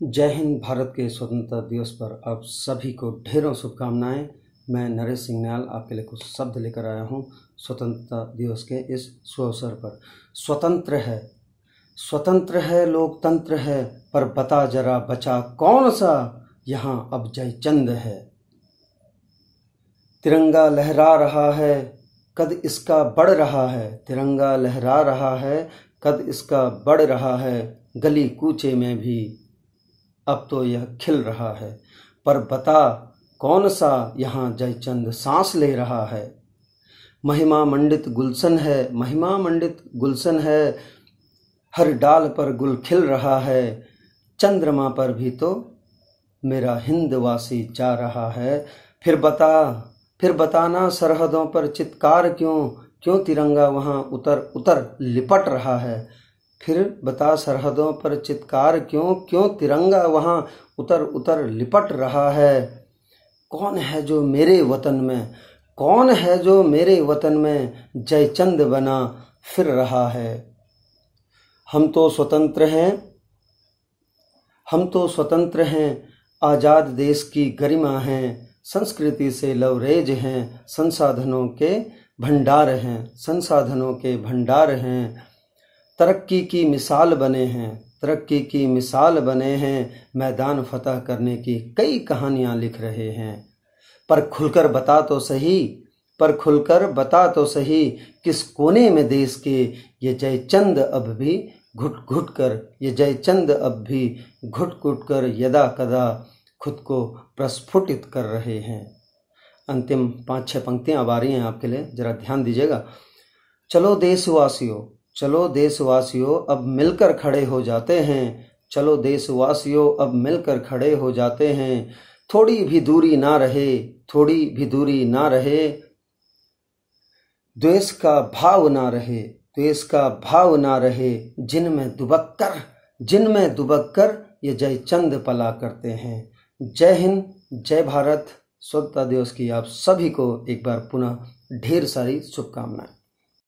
जय हिंद भारत के स्वतंत्रता दिवस पर आप सभी को ढेरों शुभकामनाएँ। मैं नरेश सिंह न्याल आपके लिए कुछ शब्द लेकर आया हूँ स्वतंत्रता दिवस के इस सुअवसर पर। स्वतंत्र है स्वतंत्र है, लोकतंत्र है, पर बता जरा बचा कौन सा? यहाँ अब जयचंद है। तिरंगा लहरा रहा है, कद इसका बढ़ रहा है। तिरंगा लहरा रहा है, कद इसका बढ़ रहा है, गली कूचे में भी। अब तो यह खिल रहा है। पर बता कौन सा यहाँ जयचंद सांस ले रहा है? महिमा मंडित गुलशन है महिमा मंडित गुलशन है। हर डाल पर गुल खिल रहा है। चंद्रमा पर भी तो मेरा हिंदवासी जा रहा है। फिर बता, फिर बताना सरहदों पर चित्कार क्यों? क्यों तिरंगा वहाँ उतर उतर लिपट रहा है? फिर बता सरहदों पर चित्कार क्यों क्यों तिरंगा वहाँ उतर उतर लिपट रहा है? कौन है जो मेरे वतन में, कौन है जो मेरे वतन में जयचंद बना फिर रहा है? हम तो स्वतंत्र हैं, हम तो स्वतंत्र हैं, आज़ाद देश की गरिमा हैं, संस्कृति से लवरेज हैं, संसाधनों के भंडार हैं, संसाधनों के भंडार हैं। तरक्की की मिसाल बने हैं, तरक्की की मिसाल बने हैं, मैदान फतह करने की कई कहानियाँ लिख रहे हैं। पर खुलकर बता तो सही, पर खुलकर बता तो सही, किस कोने में देश के ये जयचंद अब भी घुट घुट कर ये जयचंद अब भी घुट घुट कर यदा कदा खुद को प्रस्फुटित कर रहे हैं। अंतिम पाँच छह पंक्तियाँ अब आ रही हैं आपके लिए, जरा ध्यान दीजिएगा। चलो देशवासियों चलो देशवासियों, अब मिलकर खड़े हो जाते हैं। चलो देशवासियों, अब मिलकर खड़े हो जाते हैं। थोड़ी भी दूरी ना रहे, थोड़ी भी दूरी ना रहे। द्वेष का भाव ना रहे, द्वेष का भाव ना रहे। जिनमें दुबक्कर जिनमें दुबक कर ये जय चंद पला करते हैं। जय हिंद, जय भारत। स्वतंत्रता दिवस की आप सभी को एक बार पुनः ढेर सारी शुभकामनाएँ।